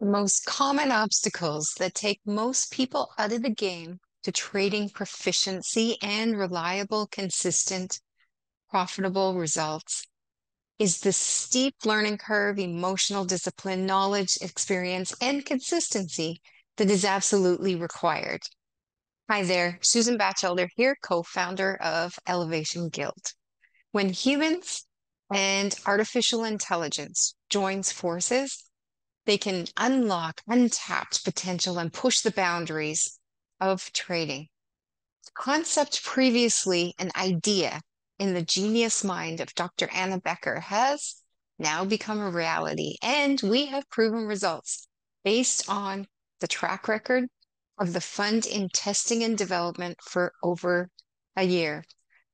The most common obstacles that take most people out of the game to trading proficiency and reliable, consistent, profitable results is the steep learning curve, emotional discipline, knowledge, experience, and consistency that is absolutely required. Hi there, Susan Batchelder here, co-founder of Elevation Guild. When humans and artificial intelligence joins forces, they can unlock untapped potential and push the boundaries of trading. Concept previously an idea in the genius mind of Dr. Anna Becker has now become a reality, and we have proven results based on the track record of the fund in testing and development for over a year,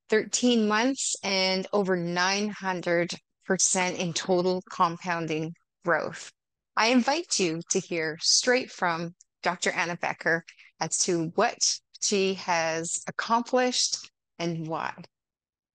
13 months, and over 900% in total compounding growth. I invite you to hear straight from Dr. Anna Becker as to what she has accomplished and why.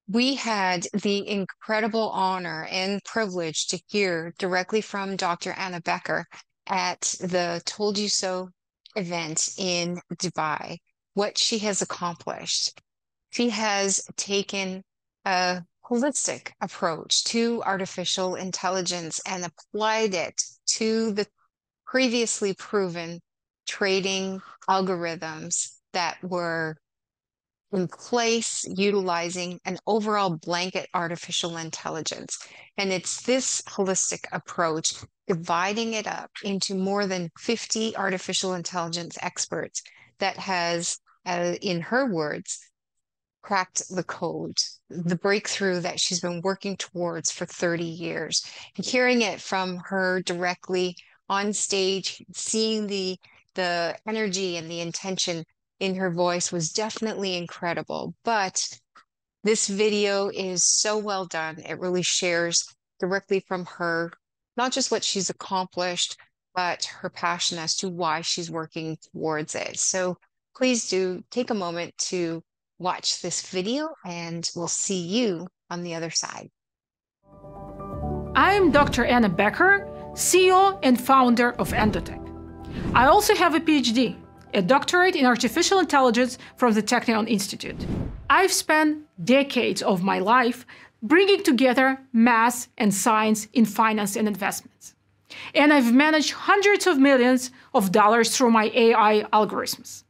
We had the incredible honor and privilege to hear directly from Dr. Anna Becker at the Told You So event in Dubai, what she has accomplished. She has taken a holistic approach to artificial intelligence and applied it to the previously proven trading algorithms that were in place utilizing an overall blanket artificial intelligence. And it's this holistic approach, dividing it up into more than 50 artificial intelligence experts that has, uh, in her words, cracked the code, the mm-hmm. breakthrough that she's been working towards for 30 years. And hearing it from her directly on stage, seeing the the energy and the intention in her voice was definitely incredible. But this video is so well done. It really shares directly from her, not just what she's accomplished, but her passion as to why she's working towards it. So please do take a moment to watch this video and we'll see you on the other side. I'm Dr. Anna Becker, CEO and founder of Endotech. I also have a PhD, a doctorate in artificial intelligence from the Technion Institute. I've spent decades of my life bringing together math and science in finance and investments. And I've managed hundreds of millions of dollars through my AI algorithms.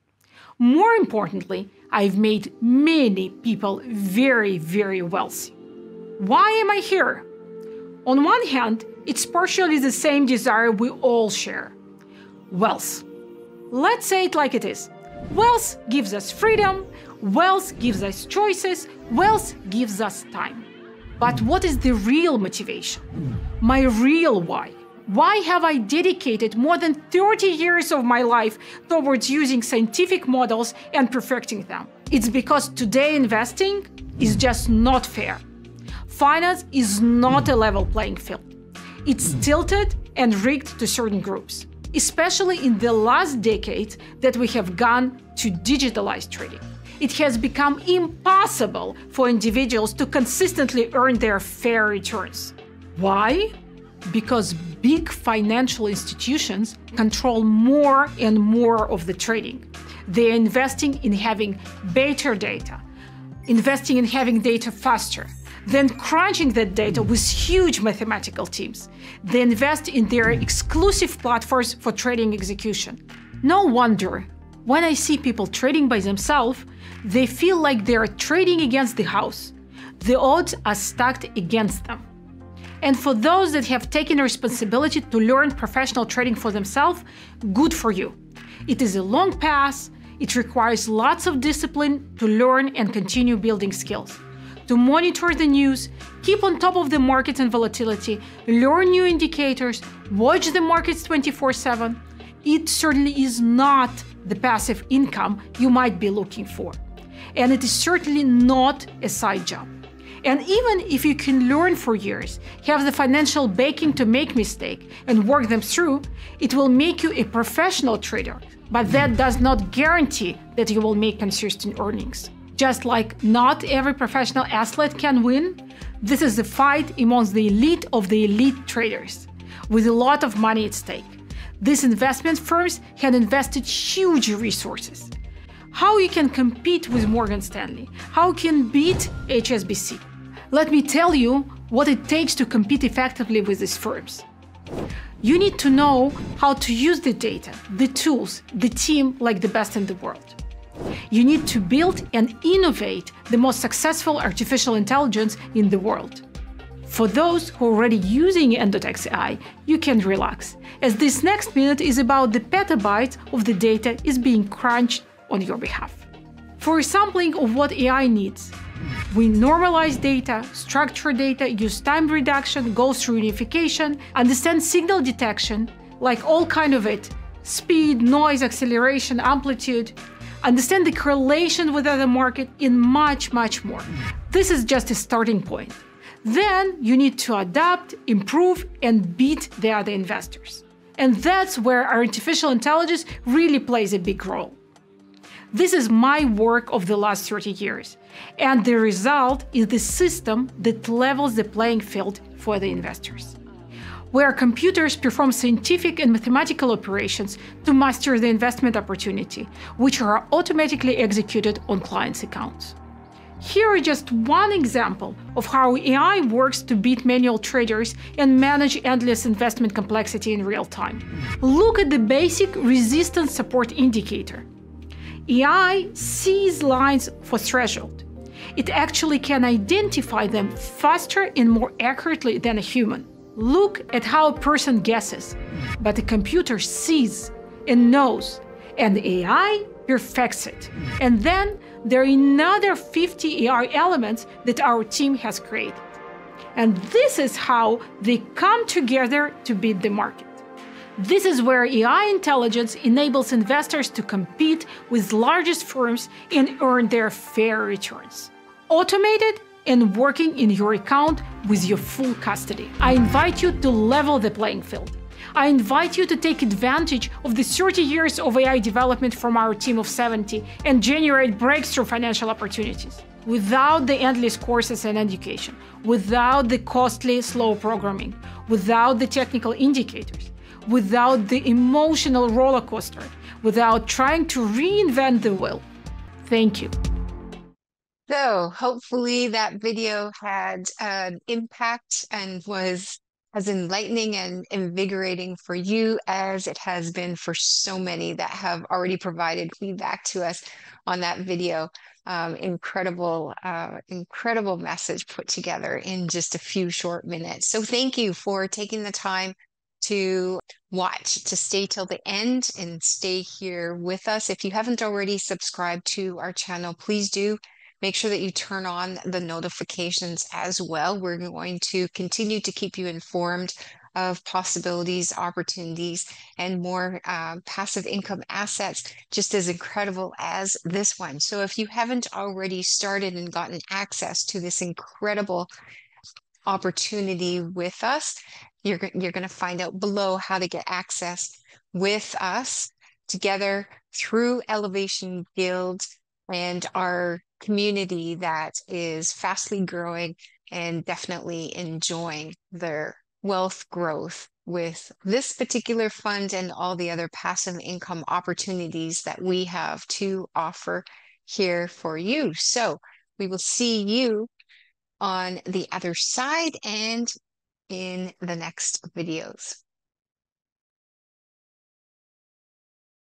More importantly, I've made many people very, very wealthy. Why am I here? On one hand, it's partially the same desire we all share wealth. Let's say it like it is wealth gives us freedom, wealth gives us choices, wealth gives us time. But what is the real motivation? My real why? Why have I dedicated more than 30 years of my life towards using scientific models and perfecting them? It's because today investing is just not fair. Finance is not a level playing field. It's tilted and rigged to certain groups, especially in the last decade that we have gone to digitalized trading. It has become impossible for individuals to consistently earn their fair returns. Why? Because big financial institutions control more and more of the trading. They're investing in having better data, investing in having data faster, then crunching that data with huge mathematical teams. They invest in their exclusive platforms for trading execution. No wonder when I see people trading by themselves, they feel like they are trading against the house. The odds are stacked against them. And for those that have taken responsibility to learn professional trading for themselves, good for you. It is a long path, it requires lots of discipline to learn and continue building skills. To monitor the news, keep on top of the markets and volatility, learn new indicators, watch the markets 24 7. It certainly is not the passive income you might be looking for. And it is certainly not a side job. And even if you can learn for years, have the financial backing to make mistakes and work them through, it will make you a professional trader. But that does not guarantee that you will make consistent earnings. Just like not every professional athlete can win, this is a fight amongst the elite of the elite traders, with a lot of money at stake. These investment firms had invested huge resources. How you can compete with Morgan Stanley? How you can beat HSBC? Let me tell you what it takes to compete effectively with these firms. You need to know how to use the data, the tools, the team like the best in the world. You need to build and innovate the most successful artificial intelligence in the world. For those who are already using Endotech's AI, you can relax, as this next minute is about the petabytes of the data is being crunched on your behalf. For a sampling of what AI needs, we normalize data, structure data, use time reduction, go through unification, understand signal detection, like all kind of it, speed, noise, acceleration, amplitude, understand the correlation with other market in much, much more. This is just a starting point. Then you need to adapt, improve, and beat the other investors. And that's where artificial intelligence really plays a big role. This is my work of the last 30 years. And the result is the system that levels the playing field for the investors where computers perform scientific and mathematical operations to master the investment opportunity, which are automatically executed on clients' accounts. Here is just one example of how AI works to beat manual traders and manage endless investment complexity in real time. Look at the basic resistance support indicator. AI sees lines for threshold. It actually can identify them faster and more accurately than a human. Look at how a person guesses, but the computer sees and knows, and AI perfects it. And then there are another 50 AI elements that our team has created. And this is how they come together to beat the market. This is where AI intelligence enables investors to compete with largest firms and earn their fair returns. Automated and working in your account with your full custody. I invite you to level the playing field. I invite you to take advantage of the 30 years of AI development from our team of 70 and generate breakthrough financial opportunities. Without the endless courses and education, without the costly, slow programming, without the technical indicators, without the emotional roller coaster, without trying to reinvent the wheel. Thank you. So hopefully that video had an impact and was as enlightening and invigorating for you as it has been for so many that have already provided feedback to us on that video. Um, incredible, uh, incredible message put together in just a few short minutes. So thank you for taking the time to watch, to stay till the end and stay here with us. If you haven't already subscribed to our channel, please do make sure that you turn on the notifications as well. We're going to continue to keep you informed of possibilities, opportunities, and more uh, passive income assets, just as incredible as this one. So, if you haven't already started and gotten access to this incredible opportunity with us, you're, you're going to find out below how to get access with us together through Elevation Guild and our community that is fastly growing and definitely enjoying their wealth growth with this particular fund and all the other passive income opportunities that we have to offer here for you. So we will see you on the other side and in the next videos.